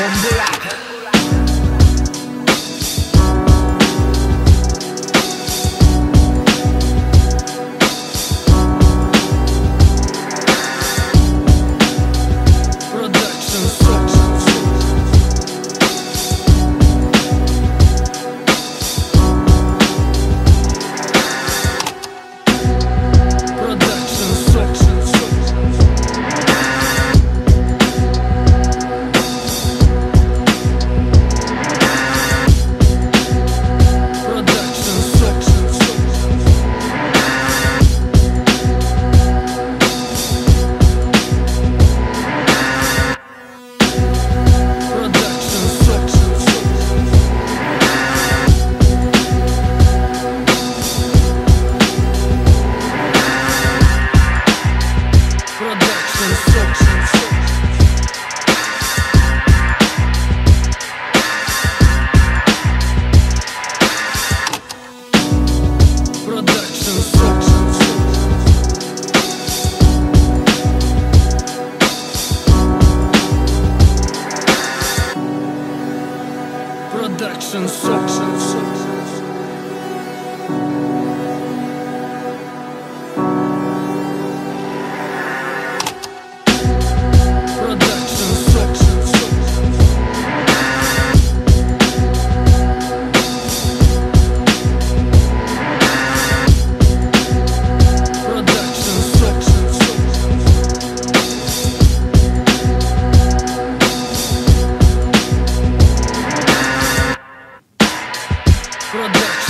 One black. suction, suction, suction. production.